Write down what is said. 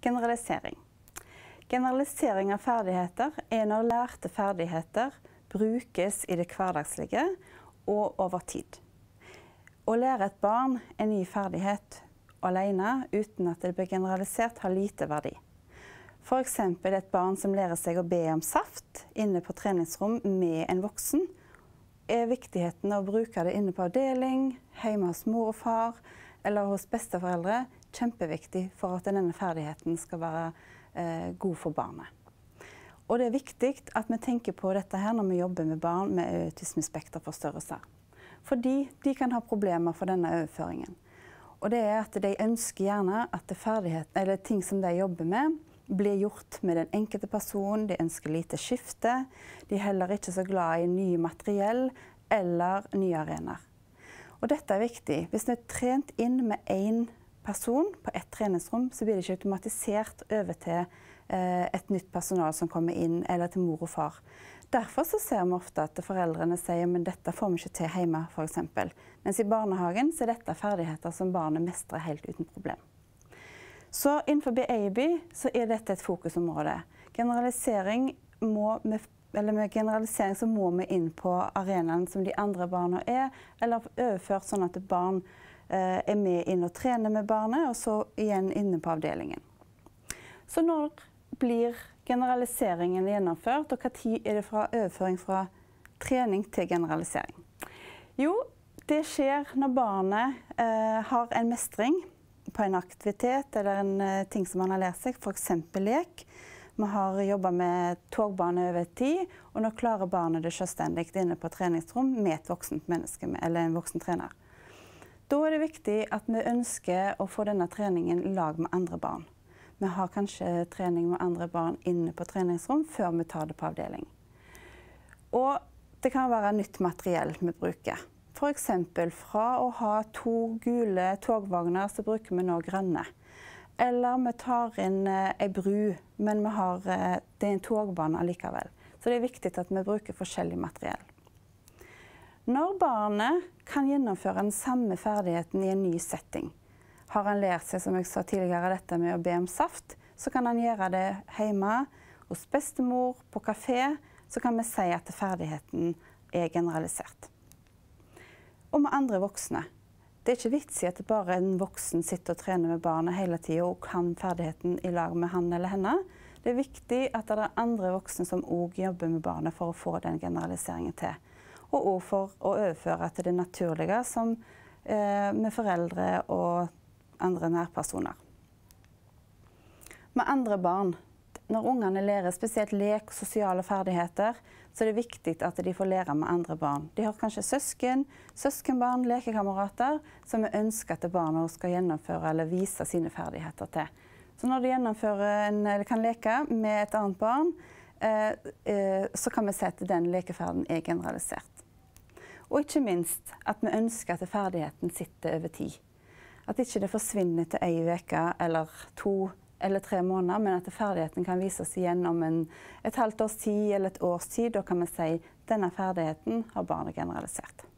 Generalisering. Generalisering av ferdigheter er når lærte ferdigheter brukes i det hverdagslige og over tid. Å lære et barn en ny ferdighet alene uten at det blir generalisert, har lite verdi. F.eks. et barn som lærer seg å be om saft inne på treningsrom med en voksen, er viktigheten av å bruke det inne på avdeling, hjemme hos mor og far eller hos besteforeldre kjempeviktig for at denne ferdigheten skal være eh, god for barnet. Og det er viktig at vi tenker på dette her når vi jobber med barn med autismespekterforstørrelser. Fordi de kan ha problemer for denne overføringen. Og det er at de ønsker gjerne at ting som de jobber med, blir gjort med den enkelte person. De ønsker lite skifte. De er heller ikke så glad i nye materiell eller nye arenaer. Og dette er viktig. Hvis vi er trent inn med én person på ett treningsrom, så blir det ikke automatisert over til eh, et nytt personal som kommer inn, eller til mor og far. Derfor ser vi ofte at foreldrene sier men dette får vi ikke til hjemme, f.eks. Mens i barnehagen er dette ferdigheter som barnet mestrer helt uten problem. Så innenfor AIB så er dette et fokusområde. Generalisering må med, eller med generalisering så må vi inn på arenaen som de andre barna er, eller overført sånn at barn eh, er med inn og trener med barnet, og så igjen inne på avdelingen. Så når blir generaliseringen gjennomført, og når er det fra overføring fra trening til generalisering? Jo, det skjer når barnet eh, har en mestring på en aktivitet eller en eh, ting som man har lært seg, f.eks. lek. Vi har jobba med togbane over tid, og nå klarer barnet det selvstendig inne på treningsrom med et voksent menneske eller en voksen trener. Da er det viktig at vi ønsker å få denne treningen i lag med andre barn. Vi har kanskje trening med andre barn inne på treningsrom før vi tar det på avdeling. Og det kan være nytt materiell vi bruker. F.eks. fra å ha to gule togvogner, så bruker vi nå grønne. Eller vi tar inn eh, ei bru, men har, eh, det er en togbane allikevel. Så det er viktig at vi bruker forskjellig materiell. Når barnet kan gjennomføre den samme ferdigheten i en ny setting, har han lært seg som jeg sa tidligere, dette med å be om saft, så kan han gjøre det hjemme hos bestemor, på kafé. Så kan vi si at ferdigheten er generalisert og med andre voksne. Det er ikke vits i at bare en voksen sitter og trener med barnet hele tida og kan ferdigheten i lag med han eller henne. Det er viktig at det er andre voksne som òg jobber med barnet for å få den generaliseringen til. Og òg for å overføre til det naturlige som eh, med foreldre og andre nærpersoner. Med andre barn når ungene lærer spesielt lek og sosiale ferdigheter, så er det viktig at de får lære med andre barn. De har kanskje søsken, søskenbarn, lekekamerater som vi ønsker at barna skal gjennomføre eller vise sine ferdigheter til. Så når de en, kan leke med et annet barn, eh, eh, så kan vi se at den lekeferden er generalisert. Og ikke minst at vi ønsker at ferdigheten sitter over tid. At ikke det forsvinner til ei uke eller to eller tre måneder, men at ferdigheten kan vises igjen om en, et halvt års tid eller et års tid. Da kan vi si at denne ferdigheten har barnet generalisert.